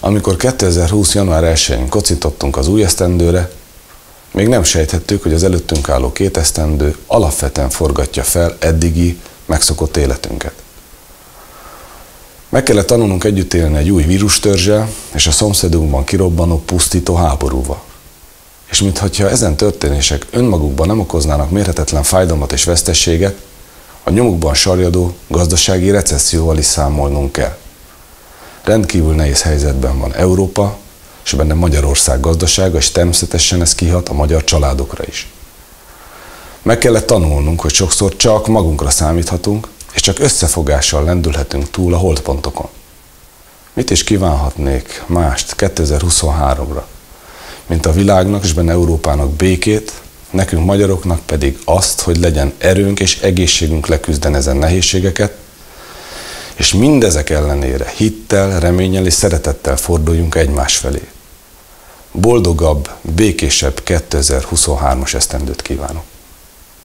Amikor 2020. január 1-én kocintottunk az új esztendőre, még nem sejthettük, hogy az előttünk álló két esztendő alapvetően forgatja fel eddigi megszokott életünket. Meg kellett tanulnunk együtt élni egy új vírustörzsel és a szomszédunkban kirobbanó pusztító háborúval. És mintha ezen történések önmagukban nem okoznának mérhetetlen fájdalmat és vesztességet, a nyomukban sarjadó gazdasági recesszióval is számolnunk kell. Rendkívül nehéz helyzetben van Európa, és benne Magyarország gazdasága, és természetesen ez kihat a magyar családokra is. Meg kellett tanulnunk, hogy sokszor csak magunkra számíthatunk, és csak összefogással lendülhetünk túl a holdpontokon. Mit is kívánhatnék mást 2023-ra, mint a világnak és benne Európának békét, nekünk magyaroknak pedig azt, hogy legyen erőnk és egészségünk leküzdeni ezen nehézségeket, és mindezek ellenére hittel, reménnyel és szeretettel forduljunk egymás felé. Boldogabb, békésebb 2023-as esztendőt kívánok!